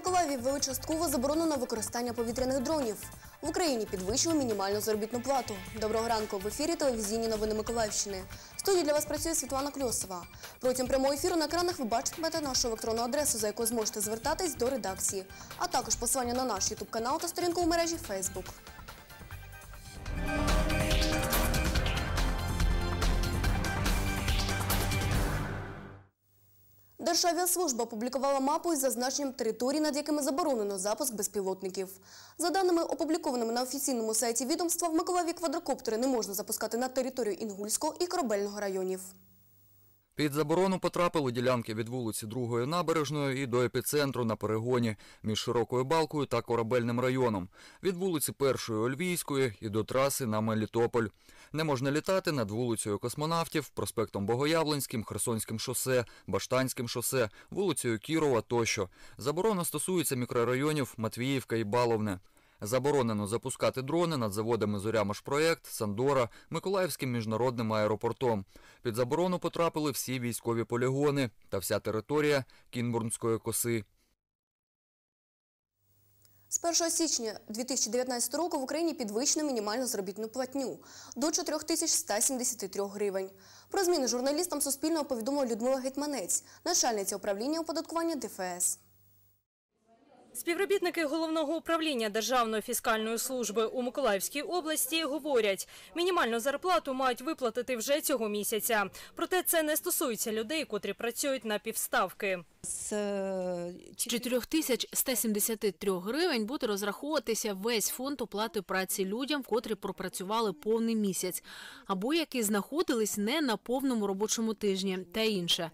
В Миколаєві ввели частково заборонено використання повітряних дронів. В Україні підвищили мінімальну заробітну плату. Доброго ранку. В ефірі телевізійні новини Миколаївщини. В студії для вас працює Світлана Кльосова. Протягом прямого ефіру на екранах ви бачитимете нашу електронну адресу, за якою зможете звертатись до редакції, а також посилання на наш ютуб канал та сторінку у мережі Facebook. Державіаслужба опублікувала мапу із зазначенням територій, над якими заборонено запуск безпілотників. За даними, опублікованими на офіційному сайті відомства, в Миколаєві квадрокоптери не можна запускати на територію Інгульського і Корабельного районів. Під заборону потрапили ділянки від вулиці Другої набережної і до епіцентру на перегоні між Широкою Балкою та Корабельним районом, від вулиці Першої Ольвійської і до траси на Мелітополь. Не можна літати над вулицею Космонавтів, проспектом Богоявленським, Херсонським шосе, Баштанським шосе, вулицею Кірова тощо. Заборона стосується мікрорайонів Матвіївка і Баловне. Заборонено запускати дрони над заводами «Зорямашпроект», Сандора, Миколаївським міжнародним аеропортом. Під заборону потрапили всі військові полігони та вся територія Кінбурнської коси. З 1 січня 2019 року в Україні підвищено мінімальну заробітну платню до 4173 гривень. Про зміни журналістам Суспільного повідомила Людмила Гетьманець, начальниця управління оподаткування ДФС. Співробітники головного управління Державної фіскальної служби у Миколаївській області говорять, мінімальну зарплату мають виплатити вже цього місяця. Проте це не стосується людей, котрі працюють на півставки. З е, З 4173 гривень буде розраховуватися весь фонд оплати праці людям, котрі пропрацювали повний місяць, або які знаходились не на повному робочому тижні та інше.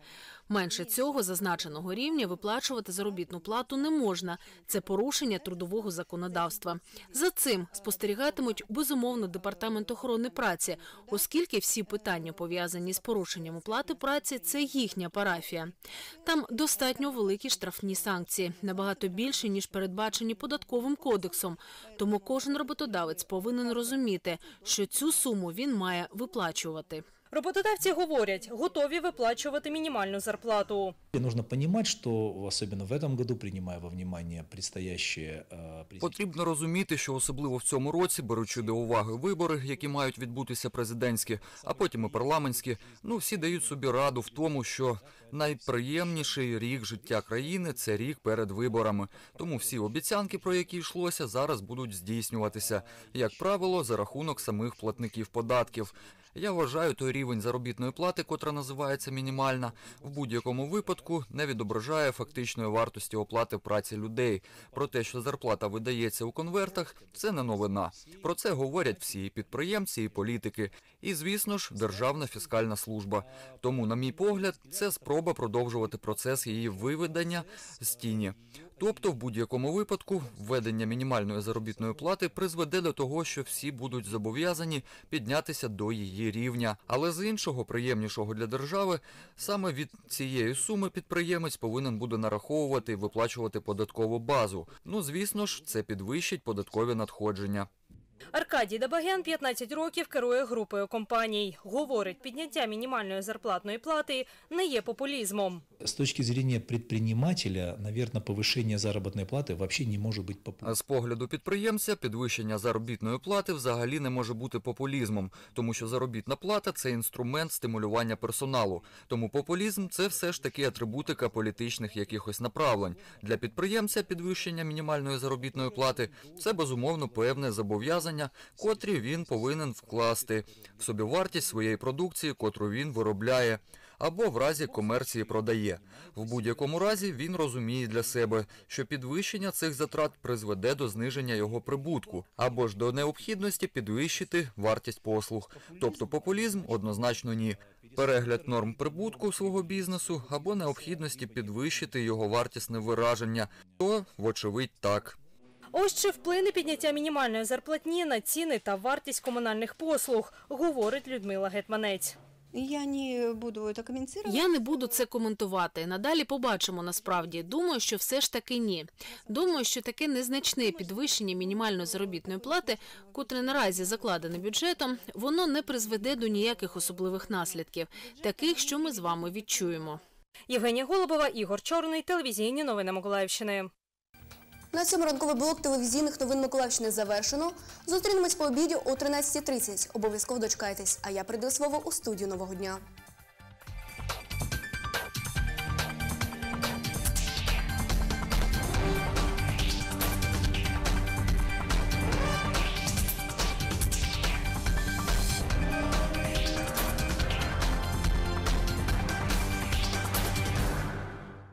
Менше цього зазначеного рівня виплачувати заробітну плату не можна. Це порушення трудового законодавства. За цим спостерігатимуть безумовно департамент охорони праці, оскільки всі питання пов'язані з порушенням оплати праці це їхня парафія. Там достатньо великі штрафні санкції, набагато більше ніж передбачені податковим кодексом. Тому кожен роботодавець повинен розуміти, що цю суму він має виплачувати. Роботодавці говорять, готові виплачувати мінімальну зарплату. Нужно понимать, что особенно в этом году, принимая во внимание предстоящие э, Потрібно розуміти, що особливо в цьому році, беручи до уваги вибори, які мають відбутися президентські, а потім і парламентські, ну всі дають собі раду в тому, що найприємніший рік життя країни це рік перед виборами. Тому всі обіцянки, про які йшлося, зараз будуть здійснюватися, як правило, за рахунок самих платників податків. Я вважаю, той рівень заробітної плати, котра називається мінімальна, в будь-якому випадку не відображає фактичної вартості оплати праці людей. Про те, що зарплата видається у конвертах, це не новина. Про це говорять всі і підприємці, і політики. І, звісно ж, Державна фіскальна служба. Тому, на мій погляд, це спроба продовжувати процес її виведення з тіні. Тобто, в будь-якому випадку, введення мінімальної заробітної плати призведе до того, що всі будуть зобов'язані піднятися до її рівня. Але з іншого, приємнішого для держави, саме від цієї суми підприємець повинен буде нараховувати і виплачувати податкову базу. Ну, звісно ж, це підвищить податкові надходження. Аркадій Дабаген 15 років керує групою компаній. Говорить, підняття мінімальної зарплатної плати не є популізмом. С точки зрения предпринимателя, наверное, повышение заработной платы вообще не может быть популярным. А З погляду підприємця, підвищення заробітної плати взагалі не може бути популізмом, тому що заробітна плата це інструмент стимулювання персоналу. Тому популізм це все ж таки атрибутика політичних якихось направлень. Для підприємця підвищення мінімальної заробітної плати це безумовно певне зобов'язання, котрі він повинен вкласти в собівартість своєї продукції, котру він виробляє. Або в разі комерції продає. В будь-якому разі він розуміє для себе, що підвищення цих затрат призведе до зниження його прибутку, або ж до необхідності підвищити вартість послуг. Тобто популізм однозначно ні. Перегляд норм прибутку свого бізнесу або необхідності підвищити його вартісне вираження, то вочевидь так. Ось чи вплине підняття мінімальної зарплатні на ціни та вартість комунальних послуг, говорить Людмила Гетманець. Я не буду это комментировать. Я не буду це коментувати. Надалі побачимо насправді. Думаю, що все ж таки ні. Думаю, що таке незначне підвищення мінімальної заробітної плати, котре наразі закладене бюджетом, воно не призведе до ніяких особливих наслідків, таких, що ми з вами відчуємо. Євгенія Голубова, Ігор Чорний, телевізійні новини Миколаївщини. На цьому ранковий блок телевізійних новин Миколаївщини завершено. Зустрінемось по обіді о 13.30. Обов'язково дочекайтесь, а я прийду слово у студію нового дня.